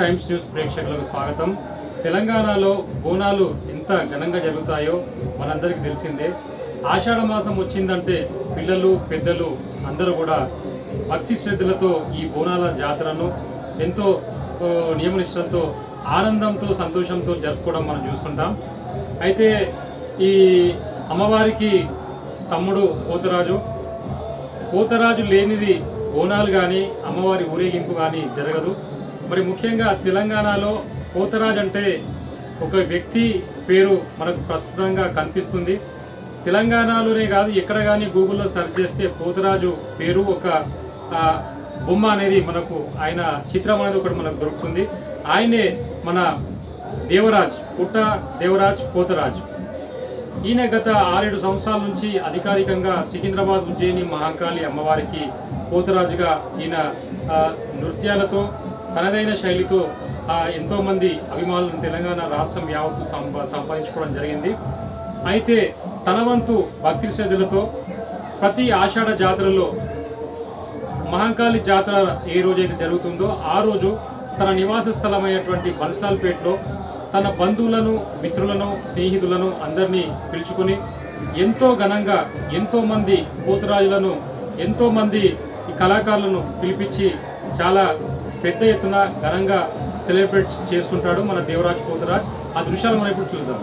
Times news ప్రేక్షకులకు స్వాగతం. తెలంగాణలో బోనాలు ఎంత ఘనంగా జరుగుతాయో మనందరికీ తెలిసిందే. ఆషాఢ మాసం వచ్చిందంటే పిల్లలు పెద్దలు అందరూ కూడా భక్తి శ్రద్ధలతో ఈ బోనాల జాతరను ఎంతో నియమనిష్టంతో ఆనందంతో సంతోషంతో జరుపుకోవడం మనం చూస్తుంటాం. అయితే ఈ అమ్మవారికి తమ్ముడు పోతరాజు పోతరాజు లేనిది బోనాలు కానీ అమ్మవారి ఊరేగింపు కానీ జరగదు. మరి ముఖ్యంగా తెలంగాణలో పోతరాజ్ అంటే ఒక వ్యక్తి పేరు మనకు ప్రస్తుతంగా కనిపిస్తుంది. తెలంగాణలోనే కాదు ఎక్కడ కానీ గూగుల్లో సెర్చ్ చేస్తే పోతరాజు పేరు ఒక బొమ్మ అనేది మనకు ఆయన చిత్రం అనేది ఒకటి మనకు దొరుకుతుంది. ఆయనే మన దేవరాజ్ పుట్ట దేవరాజ్ పోతరాజ్. ఈయన గత ఆరేడు సంవత్సరాల నుంచి అధికారికంగా సికింద్రాబాద్ ఉజ్జయిని మహాకాళి అమ్మవారికి పోతరాజుగా ఈయన నృత్యాలతో తనదైన శైలితో ఆ, అభిమానులను తెలంగాణ రాష్ట్రం యావత్తు సంపా సంపాదించుకోవడం జరిగింది. అయితే తన వంతు భక్తి శ్రద్ధలతో ప్రతి ఆషాఢ జాతరలో మహంకాళి జాతర ఏ రోజైతే జరుగుతుందో ఆ రోజు తన నివాస స్థలమైనటువంటి బన్స్లాల్పేటలో తన బంధువులను మిత్రులను స్నేహితులను అందరినీ పిలుచుకొని ఎంతో ఘనంగా ఎంతోమంది పోతురాజులను ఎంతోమంది ఈ కళాకారులను పిలిపించి చాలా పెద్ద ఎత్తున ఘనంగా సెలబ్రేట్ చేస్తుంటాడు మన దేవరాజ్ పోతరాజ్. ఆ దృశ్యాలు మనం ఇప్పుడు చూద్దాం.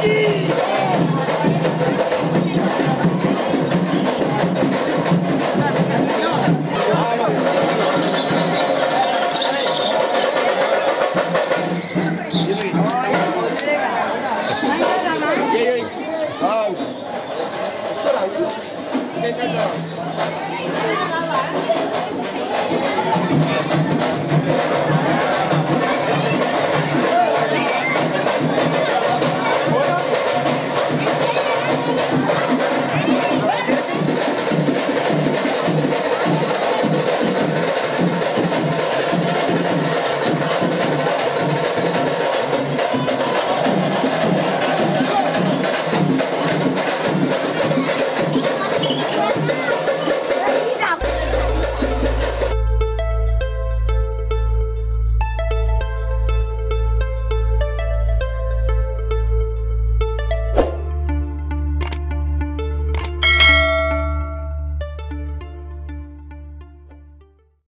Brasil!